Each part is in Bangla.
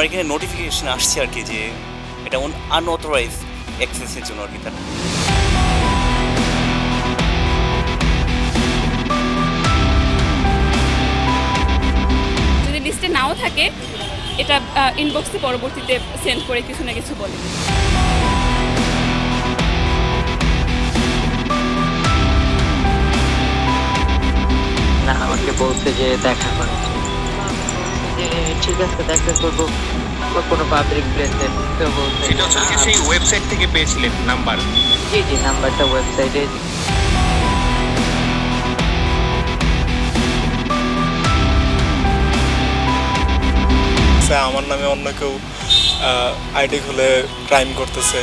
আমার এখানে নোটিফিকেশন আসছে আর কি যে এটা আনঅথরাইজ অ্যাক্সেসের জন্য আর কি তার। যদি লিস্টে নাও থাকে এটা ইনবক্সে পরবর্তীতে সেন্ড করে কিছু না কিছু বলে। না আমাকে বলছে যে দেখা করে। ঠিক আছে দেখা করব বা কোনো পাবলিক প্লেসে তো হচ্ছে সেই ওয়েবসাইট থেকে পেয়েছিলেন নাম্বার? জি জি নাম্বারটা ওয়েবসাইটে স্যার আমার নামে অন্য কেউ আইডি খুলে ক্রাইম করতেছে।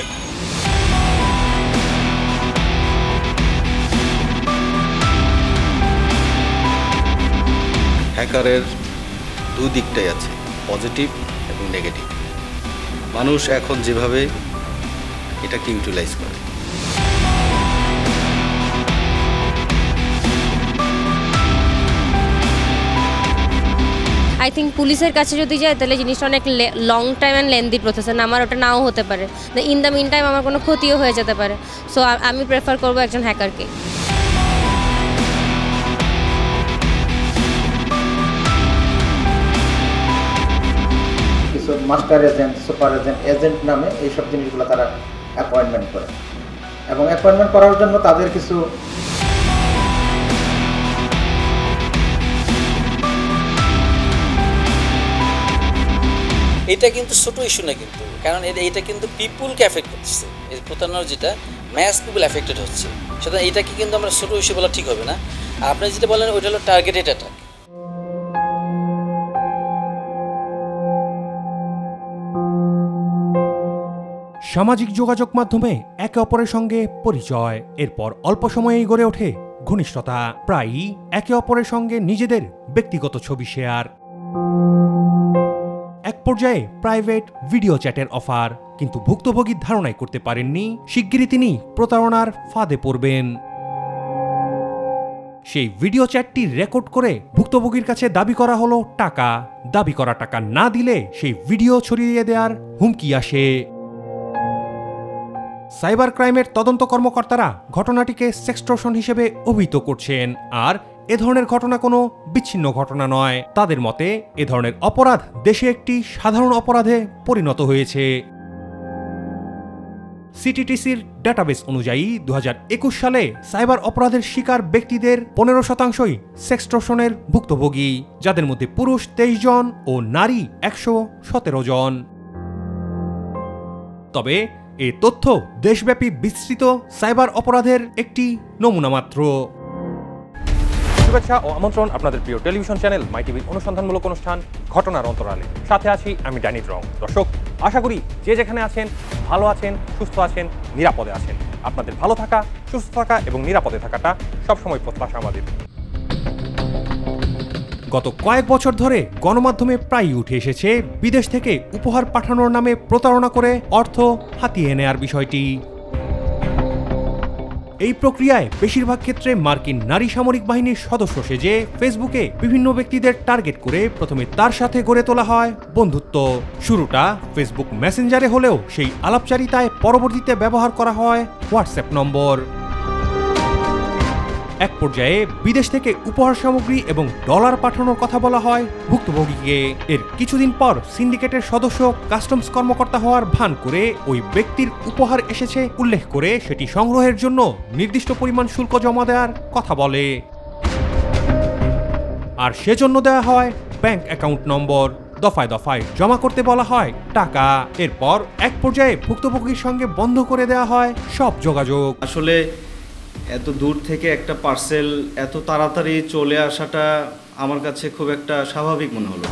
হ্যাকারের দুদিকটাই আছে, পজিটিভ এবং নেগেটিভ। মানুষ এখন যেভাবে এটাকে ইউটিলাইজ করে? আই থিঙ্ক পুলিশের কাছে যদি যায়, তাহলে জিনিসটা অনেক long time and lengthy process আমার ওটা নাও হতে পারে। ইন দ্য মিন টাইম আমার কোনো ক্ষতিও হয়ে যেতে পারে। সো আমি প্রেফার করব একজন হ্যাকারকে master agent, super agent agent নামে এইসব জিনিসগুলো তারা অ্যাপয়েন্টমেন্ট করে। এবং অ্যাপয়েন্টমেন্ট করার জন্য তাদের কিছু এটা কিন্তু ছোট ইস্যু না কিন্তু, কারণ এটা কিন্তু পিপুলকে এফেক্ট করতেছে। এই প্রতারণার যেটা ম্যাস পিপুল এফেক্টেড হচ্ছে। সুতরাং এটাকে কিন্তু আমরা ছোট ইস্যু বলা ঠিক হবে না। আপনি যেটা বলেন ওইটা হলো টার্গেটেড অ্যাটাক সামাজিক যোগাযোগ মাধ্যমে একে অপরের সঙ্গে পরিচয়, এরপর অল্প সময়েই গড়ে ওঠে ঘনিষ্ঠতা। প্রায়ই একে অপরের সঙ্গে নিজেদের ব্যক্তিগত ছবি শেয়ার। এক পর্যায়ে প্রাইভেট ভিডিও চ্যাটের অফার, কিন্তু ভুক্তভোগীর ধারণাই করতে পারেননি, শিগগিরই তিনি প্রতারণার ফাঁদে পড়বেন। সেই ভিডিও চ্যাটটি রেকর্ড করে ভুক্তভোগীর কাছে দাবি করা হলো টাকা। দাবি করা টাকা না দিলে সেই ভিডিও ছড়িয়ে দেওয়ার হুমকি আসে। সাইবার ক্রাইমের তদন্ত কর্মকর্তারা ঘটনাটিকে সেক্সট্রশন হিসেবে অভিহিত করছেন, আর এ ধরনের ঘটনা কোনো বিচ্ছিন্ন ঘটনা নয়। তাদের মতে, এ ধরনের অপরাধ দেশে একটি সাধারণ অপরাধে পরিণত হয়েছে। সিটিটিসির ডাটাবেস অনুযায়ী দু হাজার একুশ সালে সাইবার অপরাধের শিকার ব্যক্তিদের পনেরো শতাংশই সেক্সট্রশনের ভুক্তভোগী, যাদের মধ্যে পুরুষ তেইশ জন ও নারী একশো সতেরো জন। তবে এ তথ্য দেশব্যাপী বিস্তৃত সাইবার অপরাধের একটি নমুনা মাত্র। শুভেচ্ছা ও আমন্ত্রণ আপনাদের প্রিয় টেলিভিশন চ্যানেল মাই টিভির অনুসন্ধানমূলক অনুষ্ঠান, ঘটনার অন্তরালে। সাথে আছি আমি ড্যানি রং দর্শক, আশা করি যে যেখানে আছেন, ভালো আছেন, সুস্থ আছেন, নিরাপদে আছেন। আপনাদের ভালো থাকা, সুস্থ থাকা এবং নিরাপদে থাকাটা সবসময় প্রত্যাশা আমাদের। গত কয়েক বছর ধরে গণমাধ্যমে প্রায়ই উঠে এসেছে বিদেশ থেকে উপহার পাঠানোর নামে প্রতারণা করে অর্থ হাতিয়ে নেয়ার বিষয়টি। এই প্রক্রিয়ায় বেশিরভাগ ক্ষেত্রে মার্কিন নারী সামরিক বাহিনীর সদস্য সেজে ফেসবুকে বিভিন্ন ব্যক্তিদের টার্গেট করে প্রথমে তার সাথে গড়ে তোলা হয় বন্ধুত্ব। শুরুটা ফেসবুক মেসেঞ্জারে হলেও সেই আলাপচারিতায় পরবর্তীতে ব্যবহার করা হয় হোয়াটসঅ্যাপ নম্বর। এক পর্যায়ে বিদেশ থেকে উপহার সামগ্রী এবং ডলার পাঠানোর কথা বলা হয়। ভুক্তভোগীকে এর কিছুদিন পর সিন্ডিকেটের সদস্য, কাস্টমস কর্মকর্তা হওয়ার ভান করে ওই ব্যক্তির উপহার এসেছে। উল্লেখ করে সেটি সংগ্রহের জন্য নির্দিষ্ট পরিমাণ শুল্ক জমা দেওয়ার কথা বলে। আর সেজন্য দেওয়া হয় ব্যাংক অ্যাকাউন্ট নম্বর। দফায় দফায় জমা করতে বলা হয় টাকা। এরপর এক পর্যায়ে ভুক্তভোগীর সঙ্গে বন্ধ করে দেওয়া হয় সব যোগাযোগ। আসলে এত দূর থেকে একটা পার্সেল এত তাড়াতাড়ি চলে আসাটা আমার কাছে খুব একটা স্বাভাবিক মনে হলো।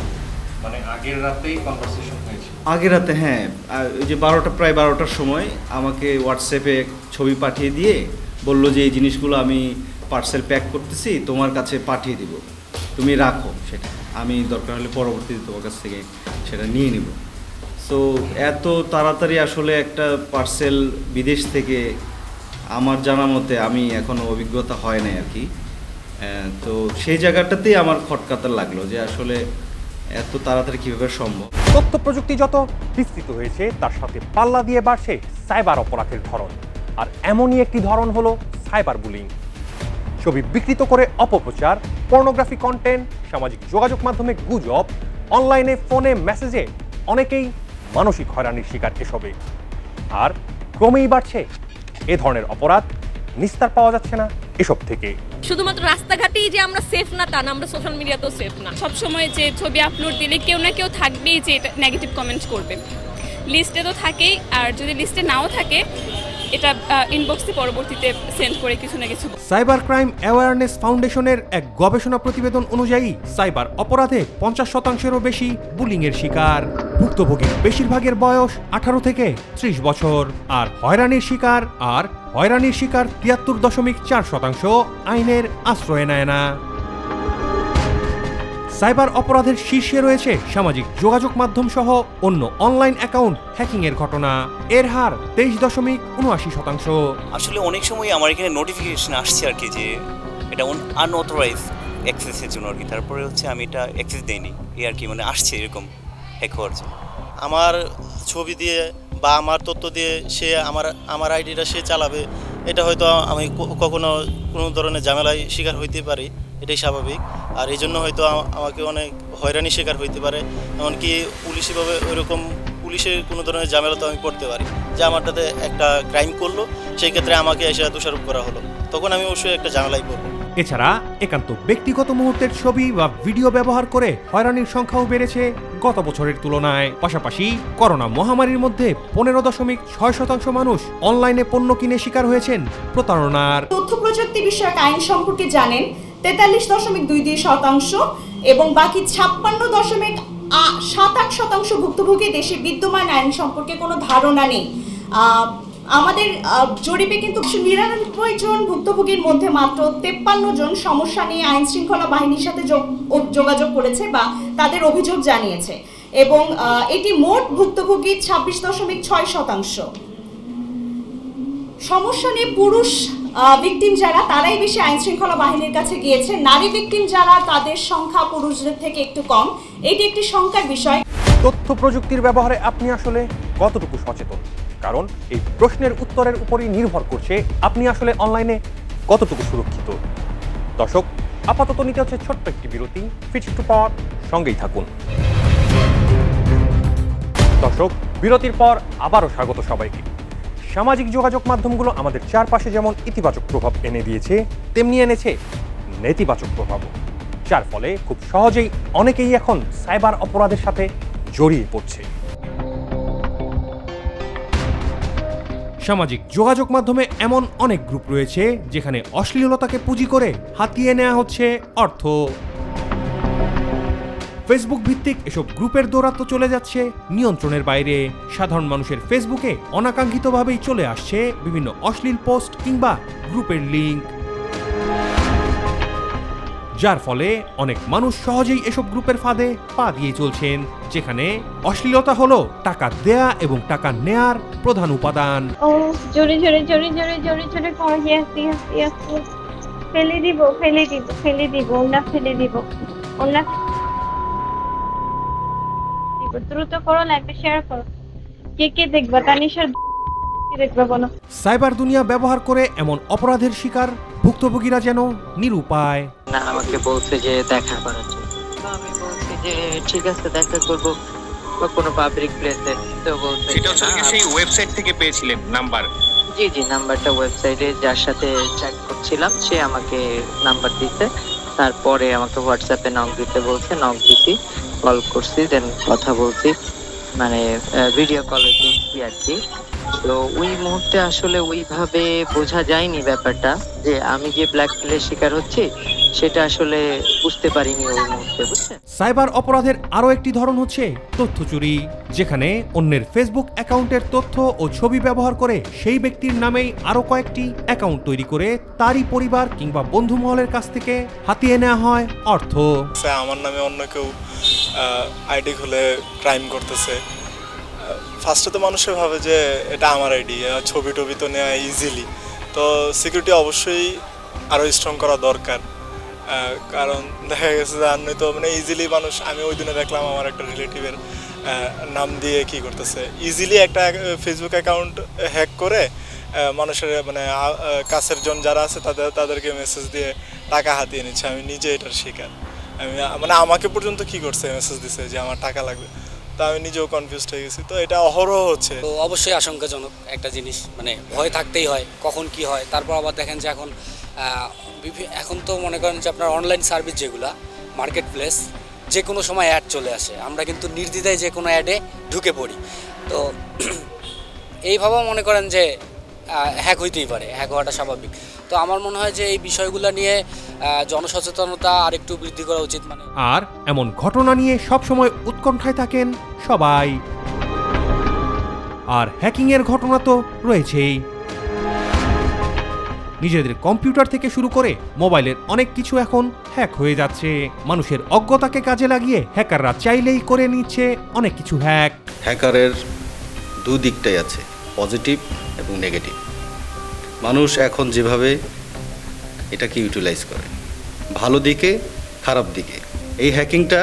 মানে আগের রাতেই কনভারসেশন হয়েছে? আগের রাতে হ্যাঁ। ওই যে বারোটা প্রায় বারোটার সময় আমাকে হোয়াটসঅ্যাপে ছবি পাঠিয়ে দিয়ে বলল যে এই জিনিসগুলো আমি পার্সেল প্যাক করতেছি তোমার কাছে পাঠিয়ে দিব। তুমি রাখো সেটা। আমি দরকার হলে পরবর্তীতে তোমার কাছ থেকে সেটা নিয়ে নেব। সো এত তাড়াতাড়ি আসলে একটা পার্সেল বিদেশ থেকে আমার জানা মতে আমি এখনও অভিজ্ঞতা হয় নাই আর কি। তো সেই জায়গাটাতেই আমার খটকাতে লাগল যে আসলে এত তাড়াতাড়ি কীভাবে সম্ভব। তথ্য প্রযুক্তি যত বিস্তৃত হয়েছে, তার সাথে পাল্লা দিয়ে বাড়ছে সাইবার অপরাধের ধরন। আর এমনই একটি ধরন হলো সাইবার বুলিং। ছবি বিকৃত করে অপপ্রচার, পর্নোগ্রাফি কন্টেন্ট, সামাজিক যোগাযোগ মাধ্যমে গুজব, অনলাইনে, ফোনে মেসেজে অনেকেই মানসিক হয়রানির শিকার এসবে। আর ক্রমেই বাড়ছে এ ধরনের অপরাধ নিস্তার পাওয়া যাচ্ছে না এসব থেকে। শুধুমাত্র রাস্তাঘাটেই যে আমরা সেফ না, তা না, আমরা সোশ্যাল মিডিয়াতেও সেফ না। সব সময় যে ছবি আপলোড দিলে কেউ না কেউ থাকবেই যে এটা নেগেটিভ কমেন্টস করবে। লিস্টে তো থাকেই, আর যদি লিস্টে নাও থাকে এটা ইনবক্সে পরবর্তীতে সেন্ড করে কিছু না কিছু। সাইবার ক্রাইম অ্যাওয়ারনেস ফাউন্ডেশনের এক গবেষণা প্রতিবেদন অনুযায়ী সাইবার অপরাধে পঞ্চাশ শতাংশেরও বেশি বুলিংয়ের শিকার। ভুক্তভোগীর বেশিরভাগের বয়স আঠারো থেকে ত্রিশ বছর, আর হয়রানির শিকার, আর হয়রানির শিকার তিয়াত্তর দশমিক চার শতাংশ আইনের আশ্রয় নেয় না। সাইবার অপরাধের শীর্ষে রয়েছে সামাজিক যোগাযোগ মাধ্যম সহ অন্য অনলাইন অ্যাকাউন্ট হ্যাকিং এর ঘটনা। এর হার তেইশ দশমিক উনআশি শতাংশ। আসলে অনেক সময় আমার এখানে নোটিফিকেশন আসছে আর কি যে এটা আনঅথরাইজ অ্যাক্সেসের জন্য আর কি। তারপরে হচ্ছে আমি এটা অ্যাক্সেস দেইনি। এই আর কি মানে আসছে এরকম হ্যাক হওয়ার জন্য। আমার ছবি দিয়ে বা আমার তথ্য দিয়ে সে আমার আমার আইডিটা সে চালাবে। এটা হয়তো আমি কখনো কোনো ধরনের ঝামেলায় শিকার হইতে পারি, এটাই স্বাভাবিক। আর এই জন্য হয়তো আমাকে অনেক হয়রানি শিকার হইতে পারে। এমনকি পুলিশিভাবে ওইরকম পুলিশের কোনো ধরনের ঝামেলা তো আমি পড়তে পারি। যে আমারটাতে একটা ক্রাইম করল, সেই ক্ষেত্রে আমাকে এসে দোষারোপ করা হলো। তখন আমি অবশ্যই একটা ঝামেলায় পড়ব। এছাড়া একান্ত ব্যক্তিগত মুহূর্তের ছবি বা ভিডিও ব্যবহার করে হয়রানির সংখ্যাও বেড়েছে গত বছরের তুলনায়। পাশাপাশি করোনা মহামারীর মধ্যে পনেরো দশমিক ছয় শতাংশ মানুষ অনলাইনে পণ্য কিনে শিকার হয়েছেন প্রতারণার। তথ্য প্রযুক্তি বিষয়ক আইন সম্পর্কে জানেন তেতাল্লিশ দশমিক দুই দুই শতাংশ এবং বাকি ছাপ্পান্ন দশমিক সাত আট শতাংশ ভুক্তভোগী দেশে বিদ্যমান আইন সম্পর্কে কোনো ধারণা নেই। আমাদের জরিপে কিন্তু নিরানব্বই জন ভুক্তভোগীর মধ্যে মাত্র তেপ্পান্ন জন সমস্যা নিয়ে আইন শৃঙ্খলা বাহিনীর সাথে যোগ- যোগাযোগ করেছে বা তাদের অভিযোগ জানিয়েছে। এবং এটি মোট ভুক্তভোগীর ছাব্বিশ দশমিক ছয় শতাংশ। সমস্যা নিয়ে পুরুষ ভিকটিম যারা, তারাই বেশি আইন শৃঙ্খলা বাহিনীর কাছে গিয়েছে। নারী ভিকটিম যারা, তাদের সংখ্যা পুরুষদের থেকে একটু কম। এটি একটি সংখ্যার বিষয়। তথ্য প্রযুক্তির ব্যবহারে আপনি আসলে কতটুকু সচেতন? কারণ এই প্রশ্নের উত্তরের উপরই নির্ভর করছে আপনি আসলে অনলাইনে কতটুকু সুরক্ষিত। দর্শক, আপাতত নিতে হচ্ছে ছোট্ট একটি বিরতি, ফিট টু পাওয়ার, সঙ্গেই থাকুন। দর্শক, বিরতির পর আবারও স্বাগত সবাইকে। সামাজিক যোগাযোগ মাধ্যমগুলো আমাদের চারপাশে যেমন ইতিবাচক প্রভাব এনে দিয়েছে, তেমনি এনেছে নেতিবাচক প্রভাবও। যার ফলে খুব সহজেই অনেকেই এখন সাইবার অপরাধের সাথে জড়িয়ে পড়ছে। সামাজিক যোগাযোগ মাধ্যমে এমন অনেক গ্রুপ রয়েছে যেখানে অশ্লীলতাকে পুঁজি করে হাতিয়ে নেওয়া হচ্ছে অর্থ। ফেসবুক ভিত্তিক এসব গ্রুপের দৌরাত্ম চলে যাচ্ছে নিয়ন্ত্রণের বাইরে। সাধারণ মানুষের ফেসবুকে অনাকাঙ্ক্ষিতভাবেই চলে আসছে বিভিন্ন অশ্লীল পোস্ট কিংবা গ্রুপের লিঙ্ক যার ফলে অনেক মানুষ সহজেই এসব গ্রুপের ফাঁদে পা দিয়ে চলছেন যেখানে অশ্লীলতা হলো টাকা দেয়া এবং টাকা নেয়ার প্রধান উপাদান। ও জোরে জোরে জোরে জোরে জোরে জোরে করে। ইয়েস ইয়েস ইয়েস ফেলে দিব ফেলে দিব ফেলে দিব ওনা ফেলে দিব ওনা দ্রুত করো লাইভে শেয়ার করো। কে কে দেখবা? তানিশার সাইবার দুনিয়া ব্যবহার করে এমন অপরাধের শিকার ভুক্তভোগীরা যেন নিরুপায়। না আমাকে বলছে যে দেখা করার জন্য। আমি বলছি যে ঠিক আছে দেখা করব। বা কোনো পাবলিক প্লেসে তো বলছে সেটা হচ্ছে সেই ওয়েবসাইট থেকে পেয়েছিলেন নাম্বার? জি জি নাম্বারটা ওয়েবসাইটে যার সাথে চ্যাট করছিলাম সে আমাকে নাম্বার দিতে তারপরে আমাকে হোয়াটসঅ্যাপে নক দিতে বলছে নক দিছি কল করছি দেন কথা বলছি। মানে ভিডিও কলে দিচ্ছি আর কি। তো ওই মুহূর্তে আসলে ওইভাবে বোঝা যায়নি ব্যাপারটা যে আমি যে ব্ল্যাকমেলের শিকার হচ্ছি সেটা আসলে বুঝতে পারিনি ওই মুহূর্তে বুঝছেন? সাইবার অপরাধের আরও একটি ধরন হচ্ছে তথ্য চুরি যেখানে অন্যের ফেসবুক অ্যাকাউন্টের তথ্য ও ছবি ব্যবহার করে সেই ব্যক্তির নামেই আরও কয়েকটি অ্যাকাউন্ট তৈরি করে তারই পরিবার কিংবা বন্ধু মহলের কাছ থেকে হাতিয়ে নেওয়া হয় অর্থ। স্যার আমার নামে অন্য কেউ আইডি খুলে ক্রাইম করতেছে। ফার্স্টে তো মানুষে ভাবে যে এটা আমার আইডি ছবি টবি তো নেওয়া ইজিলি তো সিকিউরিটি অবশ্যই আরও স্ট্রং করা দরকার। কারণ দেখা গেছে যে আর নয়তো মানে ইজিলি মানুষ, আমি ওই দিনে দেখলাম আমার একটা রিলেটিভের নাম দিয়ে কি করতেছে। ইজিলি একটা ফেসবুক অ্যাকাউন্ট হ্যাক করে মানুষের মানে কাছের জন যারা আছে তাদের, তাদেরকে মেসেজ দিয়ে টাকা হাতিয়ে নিচ্ছে। আমি নিজে এটার শিকার। আমি মানে আমাকে পর্যন্ত কি করছে মেসেজ দিছে যে আমার টাকা লাগবে? তো আমি নিজেও কনফিউজড হয়ে গেছি। তো এটা অহরহ হচ্ছে। তো অবশ্যই আশঙ্কাজনক একটা জিনিস। মানে ভয় থাকতেই হয়, কখন কি হয়? তারপর আবার দেখেন যে এখন এখন তো মনে করেন যে আপনার অনলাইন সার্ভিস যেগুলা মার্কেট প্লেস যে কোনো সময় অ্যাড চলে আসে। আমরা কিন্তু নির্দ্বিধায় যে কোনো অ্যাডে ঢুকে পড়ি। তো এইভাবেও মনে করেন যে হ্যাক হইতেই পারে হ্যাক হওয়াটা স্বাভাবিক। তো আমার মনে হয় যে এই বিষয়গুলো নিয়ে জনসচেতনতা আর একটু বৃদ্ধি করা উচিত মানে আর এমন ঘটনা নিয়ে সবসময় উৎকণ্ঠায় থাকেন সবাই। আর হ্যাকিংয়ের ঘটনা তো রয়েছেই। নিজেদের কম্পিউটার থেকে শুরু করে মোবাইলের অনেক কিছু এখন হ্যাক হয়ে যাচ্ছে। মানুষের অজ্ঞতাকে কাজে লাগিয়ে হ্যাকাররা চাইলেই করে নিচ্ছে অনেক কিছু হ্যাক। হ্যাকারের দু দিকটাই আছে, পজিটিভ এবং নেগেটিভ। মানুষ এখন যেভাবে এটাকে ইউটিলাইজ করে, ভালো দিকে, খারাপ দিকে। এই হ্যাকিংটা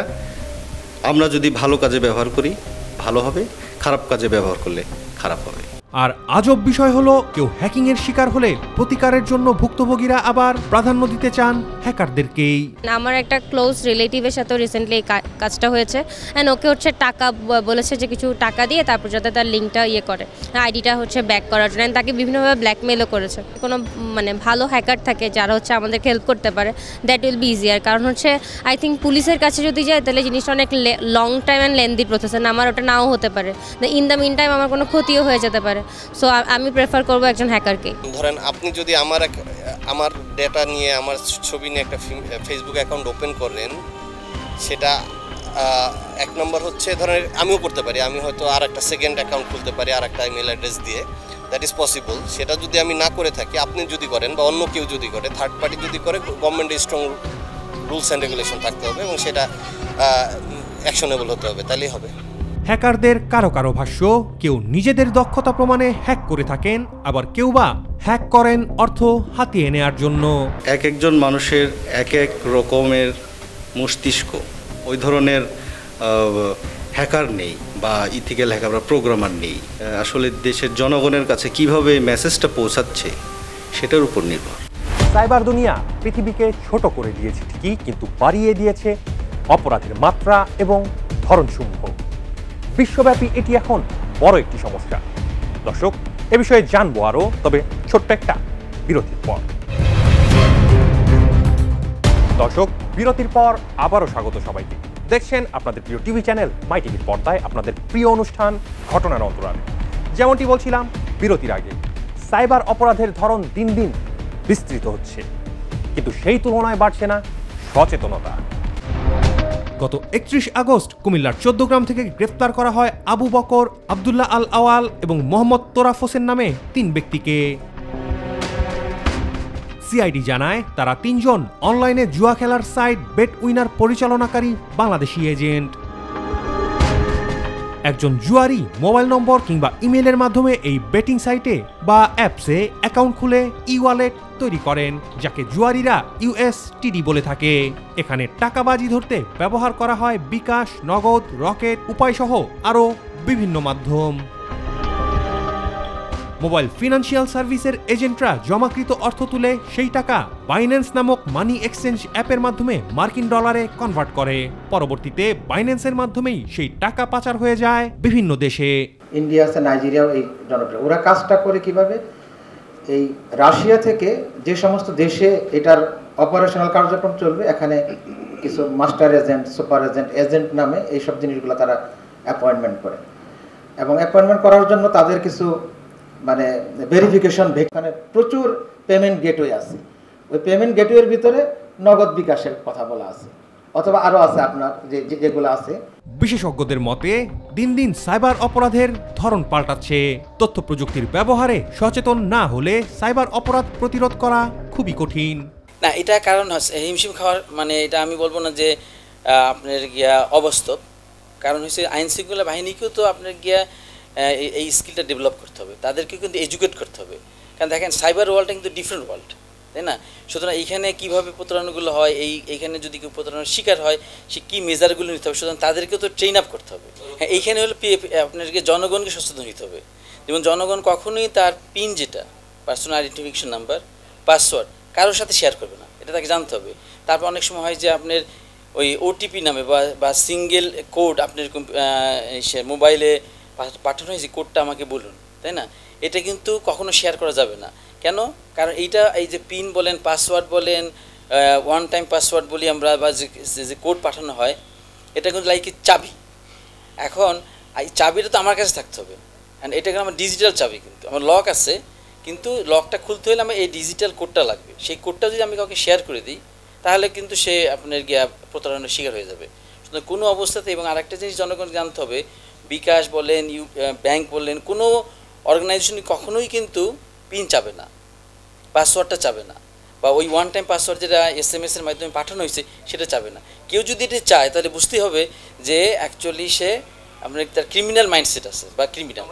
আমরা যদি ভালো কাজে ব্যবহার করি, ভালো হবে, খারাপ কাজে ব্যবহার করলে খারাপ হবে। আর আজব বিষয় হলো, কেউ হ্যাকিংয়ের শিকার হলে প্রতিকারের জন্য ভুক্তভোগীরা আবার প্রাধান্য দিতে চান হ্যাকারদেরকেই। আমার একটা ক্লোজ রিলেটিভের সাথেও রিসেন্টলি এই কাজটা হয়েছে। অ্যান্ড ওকে হচ্ছে টাকা বলেছে যে কিছু টাকা দিয়ে তারপর যাতে তার লিঙ্কটা ইয়ে করে। আইডিটা হচ্ছে ব্যাক করার জন্য। তাকে বিভিন্নভাবে ব্ল্যাকমেলও করেছে। কোনো মানে ভালো হ্যাকার থাকে যারা হচ্ছে আমাদেরকে হেল্প করতে পারে দ্যাট উইল বি ইজিয়ার কারণ হচ্ছে আই থিঙ্ক পুলিশের কাছে যদি যায়, তাহলে জিনিসটা অনেক long time and lengthy process আমার ওটা নাও হতে পারে। ইন দ্য মিন টাইম আমার কোনো ক্ষতিও হয়ে যেতে পারে। সো আমি প্রেফার করব একজন হ্যাকারকে ধরেন আপনি যদি আমার আমার ডেটা নিয়ে, আমার ছবি নিয়ে একটা ফেসবুক অ্যাকাউন্ট ওপেন করেন, সেটা এক নম্বর হচ্ছে ধরেন আমিও করতে পারি, আমি হয়তো আর একটা সেকেন্ড অ্যাকাউন্ট খুলতে পারি, আর একটা ইমেল অ্যাড্রেস দিয়ে। দ্যাট ইজ পসিবল সেটা যদি আমি না করে থাকি, আপনি যদি করেন বা অন্য কেউ যদি করে থার্ড পার্টি যদি করে গভর্নমেন্টের স্ট্রং রুলস অ্যান্ড রেগুলেশন থাকতে হবে এবং সেটা অ্যাকশনেবল হতে হবে, তাহলেই হবে। হ্যাকারদের কারও কারও ভাষ্য কেউ নিজেদের দক্ষতা প্রমাণে হ্যাক করে থাকেন আবার কেউ বা হ্যাক করেন অর্থ হাতিয়ে নেয়ার জন্য। এক একজন মানুষের এক এক রকমের মস্তিষ্ক ওই ধরনের হ্যাকার নেই বা ইথিক্যাল হ্যাকার বা প্রোগ্রামার নেই। আসলে দেশের জনগণের কাছে কীভাবে মেসেজটা পৌঁছাচ্ছে সেটার উপর নির্ভর। সাইবার দুনিয়া পৃথিবীকে ছোট করে দিয়েছে ঠিকই কিন্তু বাড়িয়ে দিয়েছে অপরাধের মাত্রা এবং ধরনসমূহ। বিশ্বব্যাপী এটি এখন বড় একটি সমস্যা। দর্শক, এ বিষয়ে জানব আরও তবে ছোট্ট একটা বিরতির পর। দর্শক, বিরতির পর আবারও স্বাগত সবাইকে। দেখছেন আপনাদের প্রিয় টিভি চ্যানেল মাই টিভির পর্দায় আপনাদের প্রিয় অনুষ্ঠান ঘটনার অন্তরাল। যেমনটি বলছিলাম, বিরতির আগে, সাইবার অপরাধের ধরন দিন দিন বিস্তৃত হচ্ছে। কিন্তু সেই তুলনায় বাড়ছে না সচেতনতা। গত একত্রিশ আগস্ট কুমিল্লার চোদ্দ গ্রাম থেকে গ্রেফতার করা হয় আবু বকর, আবদুল্লাহ আল আওয়াল এবং মোহাম্মদ তোরাফ হোসেন নামে তিন ব্যক্তিকে। সিআইডি জানায়, তারা তিনজন অনলাইনে জুয়া খেলার সাইট বেট উইনার পরিচালনাকারী বাংলাদেশি এজেন্ট। একজন জুয়ারি মোবাইল নম্বর কিংবা ইমেলের মাধ্যমে এই বেটিং সাইটে বা অ্যাপসে অ্যাকাউন্ট খুলে ই ওয়ালেট তৈরি করেন, যাকে জুয়ারিরা ইউএসটিডি বলে থাকে। এখানে টাকাবাজি ধরতে ব্যবহার করা হয় বিকাশ, নগদ, রকেট, উপায়সহ আরও বিভিন্ন মাধ্যম। মোবাইল ফিনান্সিয়াল সার্ভিসের এজেন্টরা জমাকৃত অর্থ তুলে সেই টাকা বাইন্যান্স নামক মানি এক্সচেঞ্জ অ্যাপের মাধ্যমে মার্কিন ডলারে কনভার্ট করে। পরবর্তীতে বাইন্যান্সের মাধ্যমেই সেই টাকা পাচার হয়ে যায় বিভিন্ন দেশে। ইন্ডিয়া নাইজেরিয়াও এই জনপ্রিয় ওরা কাজটা করে কীভাবে? এই রাশিয়া থেকে যে সমস্ত দেশে এটার অপারেশনাল কার্যক্রম চলবে, এখানে কিছু master agent super agent agent নামে এইসব জিনিসগুলো তারা অ্যাপয়েন্টমেন্ট করে। এবং অ্যাপয়েন্টমেন্ট করার জন্য তাদের কিছু মানে ভেরিফিকেশন এখানে প্রচুর পেমেন্ট গেটওয়ে আছে। ওই পেমেন্ট গেটওয়ের ভিতরে নগদ বিকাশের কথা বলা আছে। অথবা আরও আছে আপনার যে- যেগুলো আছে বিশেষজ্ঞদের মতে, দিন দিন সাইবার অপরাধের ধরন পাল্টাচ্ছে। তথ্য প্রযুক্তির ব্যবহারে সচেতন না হলে সাইবার অপরাধ প্রতিরোধ করা খুবই কঠিন। না, এটা কারণ হচ্ছে, হিমশিম খাওয়ার মানে এটা আমি বলব না যে আপনার গিয়া অবাস্তব। কারণ হচ্ছে আইন শৃঙ্খলা বাহিনীকেও তো আপনার গিয়া এই- স্কিলটা ডেভেলপ করতে হবে। তাদেরকে কিন্তু এডুকেট করতে হবে। কারণ দেখেন সাইবার ওয়ার্ল্ডটা কিন্তু ডিফারেন্ট ওয়ার্ল্ড তাই না? সুতরাং এইখানে কীভাবে প্রতারণাগুলো হয়, এই, এইখানে যদি কেউ প্রতারণার শিকার হয়, সে কী মেজারগুলো নিতে হবে? সুতরাং তাদেরকেও তো ট্রেন আপ করতে হবে। হ্যাঁ এইখানে হলো আপনাদেরকে জনগণকে সচেতন হতে হবে। যেমন জনগণ কখনোই তার পিন যেটা পার্সোনাল আইডেন্টিফিকেশন নাম্বার পাসওয়ার্ড কারোর সাথে শেয়ার করবে না। এটা তাকে জানতে হবে। তারপর অনেক সময় হয় যে আপনার ওই ওটিপি নামে বা বা সিঙ্গেল কোড আপনার মোবাইলে পাঠানো হয়েছে কোডটা আমাকে বলুন, তাই না? এটা কিন্তু কখনো শেয়ার করা যাবে না। কেন? কারণ এইটা এই যে পিন বলেন, পাসওয়ার্ড বলেন ওয়ান টাইম পাসওয়ার্ড বলি আমরা বা যে কোড পাঠানো হয়, এটা কিন্তু লাইক চাবি। এখন, এই চাবিটা তো আমার কাছে থাকতে হবে। অ্যান্ড এটা কিন্তু আমার ডিজিটাল চাবি কিন্তু। আমার লক আছে, কিন্তু লকটা খুলতে হলে আমার এই ডিজিটাল কোডটা লাগবে। সেই কোডটা যদি আমি কাউকে শেয়ার করে দিই, তাহলে কিন্তু সে আপনার গিয়া প্রতারণার শিকার হয়ে যাবে। সুতরাং কোনো অবস্থাতে এবং আরেকটা জিনিস জনগণ জানতে হবে, বিকাশ বলেন, ইউ ব্যাংক বললেন কোনো অর্গানাইজেশন কখনোই কিন্তু পিন চাবে না। পাসওয়ার্ডটা চাবে না। বা ওই ওয়ান টাইম পাসওয়ার্ড যেটা এস এম এস এর মাধ্যমে পাঠানো হয়েছে সেটা চাবে না। কেউ যদি এটা চায় তাহলে বুঝতে হবে যে অ্যাকচুয়ালি সে আপনার তার ক্রিমিনাল মাইন্ডসেট আছে বা ক্রিমিনাল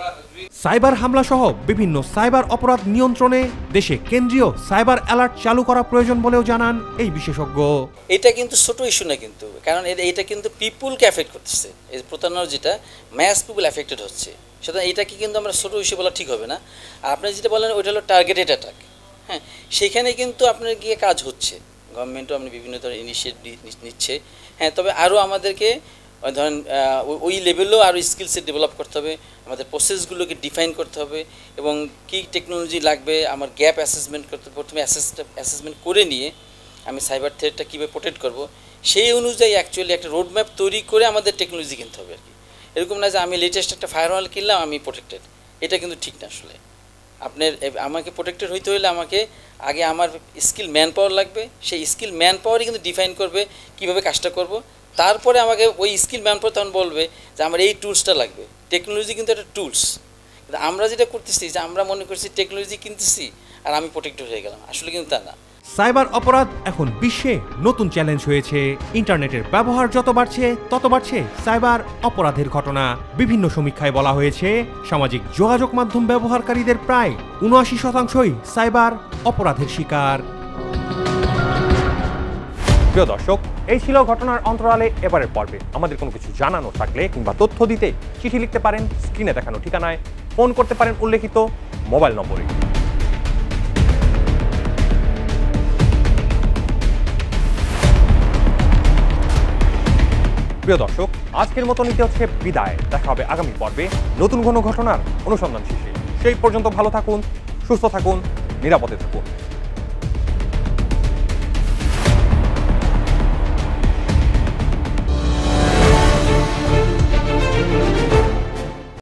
সাইবার হামলা সহ বিভিন্ন সাইবার অপরাধ নিয়ন্ত্রণে দেশে কেন্দ্রীয় সাইবার অ্যালার্ট চালু করা প্রয়োজন বলেও জানান এই বিশেষজ্ঞ। এটা কিন্তু ছোট ইস্যু না কিন্তু কারণ এটা- এটা কিন্তু পিপুলকে এফেক্ট করতেছে। এই প্রতারণার যেটা ম্যাস পিপুল এফেক্টেড হচ্ছে। সুতরাং এটাকে কিন্তু আমরা ছোট ইস্যু বলা ঠিক হবে না। আর আপনি যেটা বলেন ওইটা হলো টার্গেটেড অ্যাটাক হ্যাঁ সেখানে কিন্তু আপনার গিয়ে কাজ হচ্ছে। গভর্নমেন্টও আপনি বিভিন্ন ধরনের ইনিশিয়েটিভ নিচ্ছে। হ্যাঁ তবে আরও আমাদেরকে ধরেন ওই- লেভেলেও আরও স্কিলসে ডেভেলপ করতে হবে। আমাদের প্রসেসগুলোকে ডিফাইন করতে হবে এবং কী টেকনোলজি লাগবে, আমার গ্যাপ অ্যাসেসমেন্ট করতে, প্রথমে অ্যাসেসমেন্ট করে নিয়ে আমি সাইবার থ্রেটটা কীভাবে প্রোটেক্ট করব, সেই অনুযায়ী অ্যাকচুয়ালি একটা রোড ম্যাপ তৈরি করে আমাদের টেকনোলজি কিনতে হবে আর কি। এরকম না যে আমি লেটেস্ট একটা ফায়ার কিনলাম, আমি প্রোটেক্টেড এটা কিন্তু ঠিক না আসলে। আপনার আমাকে প্রোটেক্টেড হইতে হলে আমাকে আগে আমার স্কিল ম্যান পাওয়ার লাগবে। সেই স্কিল ম্যান পাওয়ারই কিন্তু ডিফাইন করবে কীভাবে কাজটা করব। তারপরে আমাকে ওই স্কিল ম্যান পাওয়ার তখন বলবে যে আমার এই টুলসটা লাগবে। টেকনোলজি কিন্তু একটা টুলস আমরা যেটা করতেছি, যে আমরা মনে করছি টেকনোলজি কিনতেছি আর আমি প্রোটেক্টেড হয়ে গেলাম। আসলে কিন্তু তা না। সাইবার অপরাধ এখন বিশ্বে নতুন চ্যালেঞ্জ হয়েছে। ইন্টারনেটের ব্যবহার যত বাড়ছে, তত বাড়ছে সাইবার অপরাধের ঘটনা। বিভিন্ন সমীক্ষায় বলা হয়েছে, সামাজিক যোগাযোগ মাধ্যম ব্যবহারকারীদের প্রায় উনআশি শতাংশই সাইবার অপরাধের শিকার। প্রিয় দর্শক, এই ছিল ঘটনার অন্তরালে এবারের পর্বে। আমাদের কোনো কিছু জানানো থাকলে কিংবা তথ্য দিতে চিঠি লিখতে পারেন, স্ক্রিনে দেখানো ঠিকানায় ফোন করতে পারেন উল্লেখিত মোবাইল নম্বরে। প্রিয় দর্শক, আজকের মতো নিতে হচ্ছে বিদায়। দেখা হবে আগামী পর্বে নতুন কোনো ঘটনার অনুসন্ধান শেষে। সেই পর্যন্ত ভালো থাকুন, সুস্থ থাকুন, নিরাপদে থাকুন।